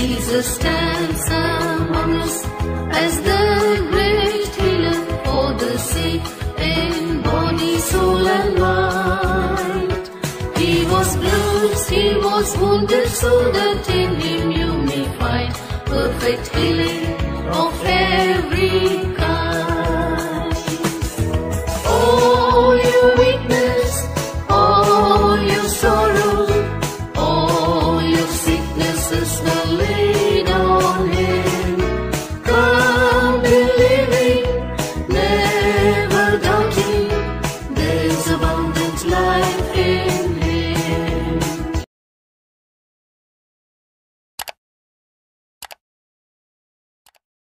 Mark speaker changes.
Speaker 1: Jesus stands among us as the great healer for the sick in body, soul and mind. He was bruised, he was wounded so that in him you may find perfect healing of every kind. All your weakness, all your sorrow, all your sicknesses, the